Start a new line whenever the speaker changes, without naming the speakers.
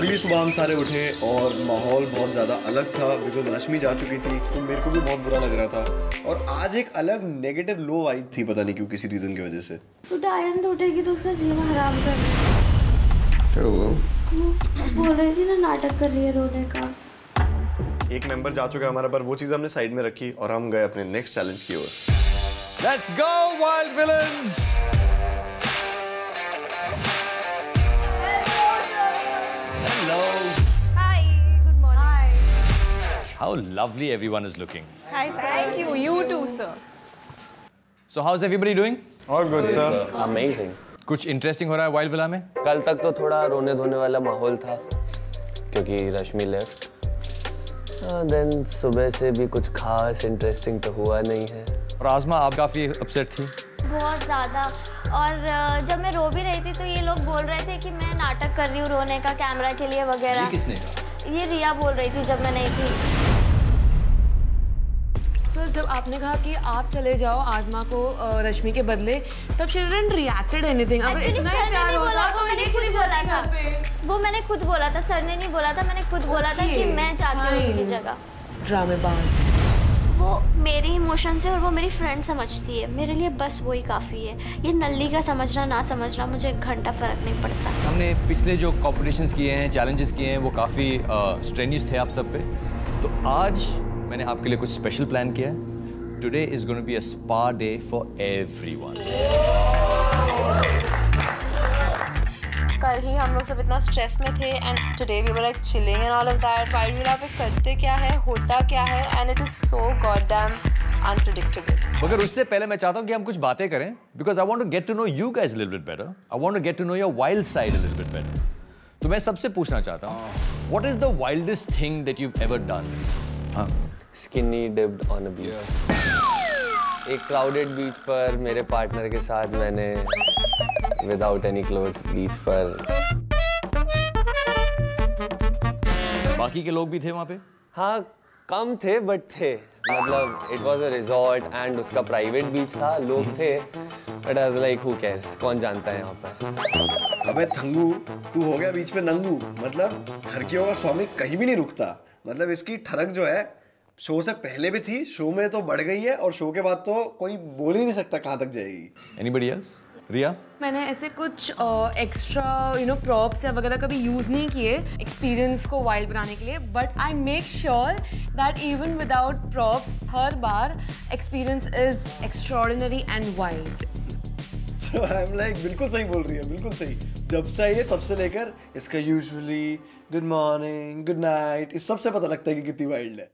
अगली सुबह हम सारे उठे और माहौल बहुत ज़्यादा अलग था बिकॉज़ रश्मि जा चुकी थी तो मेरे को भी बहुत बुरा लग रहा था। और आज एक अलग नेगेटिव लो वाइब थी पता नहीं क्यों किसी रीज़न की वजह से।
तो डायन तो उठेगी तो उसका जीना हराम कर। बोल रही थी ना नाटक कर रही है रोने का।
एक मेंबर जा चुका है हमारा पर वो चीज़ हमने साइड में रखी और हम गए अपने नेक्स्ट चैलेंज की ओर।
Let's go, wild villains! How lovely everyone is looking.
Hi, sir. Thank you. You too, sir.
So how's everybody doing?
All good, sir.
Amazing
कुछ इंटरेस्टिंग हो रहा है वाइल्ड विला में
कल तक तो थोड़ा रोने धोने वाला माहौल था क्योंकि रश्मि लेफ़्ट देन सुबह से भी कुछ खास इंटरेस्टिंग तो हुआ नहीं है
और आजमा आप काफ़ी अपसेट थी
बहुत ज़्यादा और जब मैं रो भी रही थी तो ये लोग बोल रहे थे कि मैं नाटक कर रही हूँ रोने का कैमरा के लिए वगैरह
किसने कहा
ये रिया बोल रही थी जब मैं नहीं थी
जब आपने कहा कि आप चले जाओ आजमा को रश्मि के बदले तब रिएक्टेड एनीथिंग अगर इतना ही प्यार
नहीं
होता
बोला,
तो
वो मैंने खुद बोला था। वो मैंने खुद बोला था सर ने नहीं बोला था मैंने खुद बोला था कि मैं चाहती हूँ उसकी. जगह।
ड्रामेबाज
वो मेरे इमोशंस है और वो मेरी फ्रेंड समझती है। मेरे लिए बस वही काफ़ी है। ये नल्ली का समझना ना समझना मुझे एक घंटा फ़र्क नहीं पड़ता।
हमने पिछले जो कॉम्पिटिशन्स किए हैं चैलेंजेस किए हैं वो काफ़ी स्ट्रेनियस थे आप सब पे। तो आज मैंने आपके लिए कुछ स्पेशल प्लान किया है। Today is going to be a spa day for everyone
कल ही हम लोग सब इतना स्ट्रेस में थे and today we were like chilling and all of that wild villa पे करते क्या है? होता क्या है? And it is so god damn unpredictable
मगर उससे पहले मैं चाहता हूँ कि हम कुछ बातें करें because I want to get to know you guys little bit better I want to get to know your wild side little bit better तो मैं सबसे पूछना चाहता हूँ what is the wildest thing that you ever done हाँ।
Skinny dipped on a beach एक crowded बीच पर मेरे पार्टनर के साथ मैंने विदाउट एनी क्लोथ्स बीच पर
बाकी के लोग भी थे वहाँ पे?
हाँ कम थे बट थे। मतलब it was a resort and उसका प्राइवेट बीच था लोग थे। But I like who cares कौन जानता है यहाँ पर?
अबे थंगू तू हो गया बीच में नंगू। मतलब ठरकियों का स्वामी कहीं भी नहीं रुकता। मतलब इसकी ठरक जो है शो से पहले भी थी शो में तो बढ़ गई है और शो के बाद तो कोई बोल ही नहीं सकता कहाँ तक जाएगी।
Anybody else Riya?
मैंने ऐसे कुछ एक्स्ट्रा यू नो प्रॉप्स या वगैरह कभी यूज़ नहीं किए एक्सपीरियंस को वाइल्ड बनाने के लिए but I make sure that even without props her bar experience is extraordinary and wild
तो आई एम लाइक बिल्कुल सही बोल रही है, बिल्कुल सही। जब से आई है, तब से लेकर इसका usually good morning good night इस सबसे पता लगता है कि कितनी वाइल्ड है।